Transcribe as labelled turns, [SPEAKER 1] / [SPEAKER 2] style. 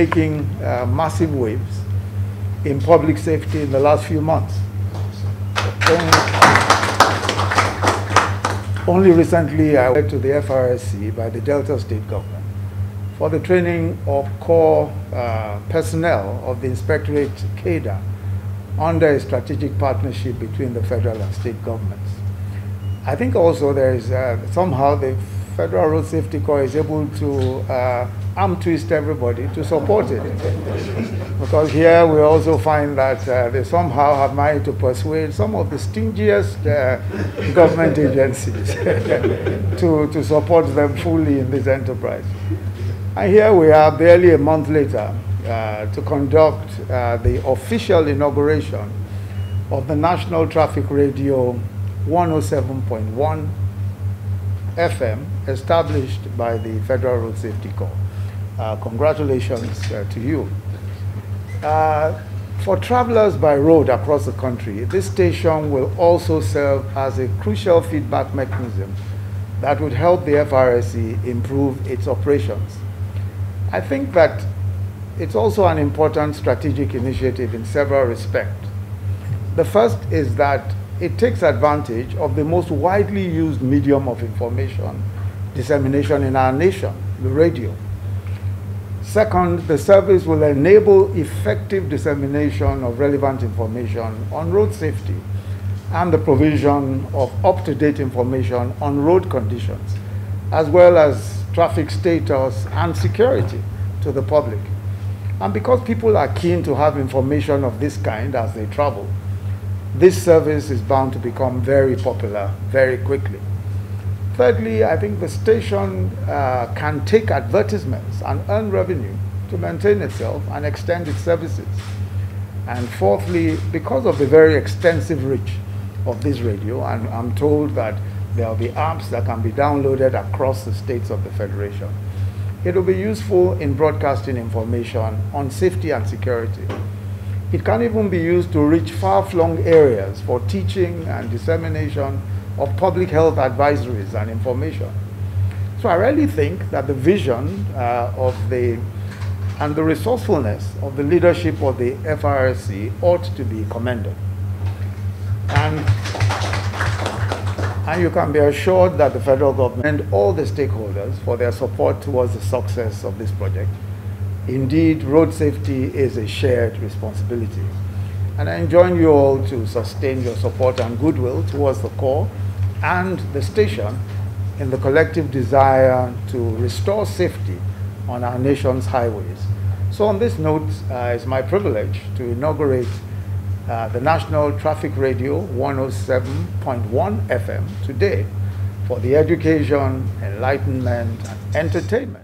[SPEAKER 1] making uh, massive waves in public safety in the last few months. Only, only recently, I went to the FRSC by the Delta State government for the training of core uh, personnel of the Inspectorate cadre under a strategic partnership between the federal and state governments. I think also there is uh, somehow the Federal Road Safety Corps is able to uh, arm twist everybody to support it. because here we also find that uh, they somehow have managed to persuade some of the stingiest uh, government agencies to, to support them fully in this enterprise. And here we are barely a month later uh, to conduct uh, the official inauguration of the National Traffic Radio 107.1 FM established by the Federal Road Safety Corps. Uh, congratulations uh, to you. Uh, for travelers by road across the country, this station will also serve as a crucial feedback mechanism that would help the FRSC improve its operations. I think that it's also an important strategic initiative in several respects. The first is that it takes advantage of the most widely used medium of information dissemination in our nation, the radio. Second, the service will enable effective dissemination of relevant information on road safety and the provision of up-to-date information on road conditions, as well as traffic status and security to the public. And because people are keen to have information of this kind as they travel, this service is bound to become very popular very quickly. Thirdly, I think the station uh, can take advertisements and earn revenue to maintain itself and extend its services. And fourthly, because of the very extensive reach of this radio, and I'm told that there will be apps that can be downloaded across the states of the Federation, it will be useful in broadcasting information on safety and security it can even be used to reach far-flung areas for teaching and dissemination of public health advisories and information. So I really think that the vision uh, of the and the resourcefulness of the leadership of the FRSC ought to be commended. And, and you can be assured that the federal government and all the stakeholders for their support towards the success of this project. Indeed, road safety is a shared responsibility. And I enjoin you all to sustain your support and goodwill towards the Corps and the station in the collective desire to restore safety on our nation's highways. So on this note, uh, it's my privilege to inaugurate uh, the National Traffic Radio 107.1 FM today for the education, enlightenment, and entertainment